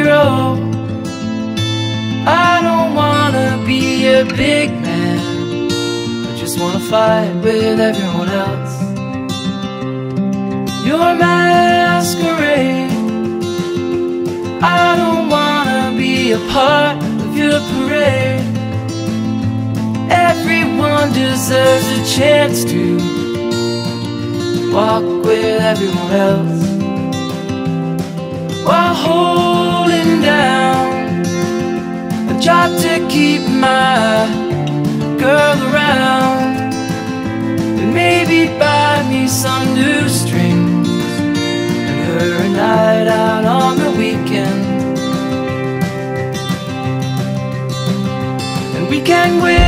hero. I don't wanna be a big man. I just wanna fight with everyone else. Your masquerade. I don't wanna be a part of your parade. Everyone deserves a chance to walk with everyone else while holding job to keep my girl around. And maybe buy me some new strings and her a night out on the weekend. And we can whisper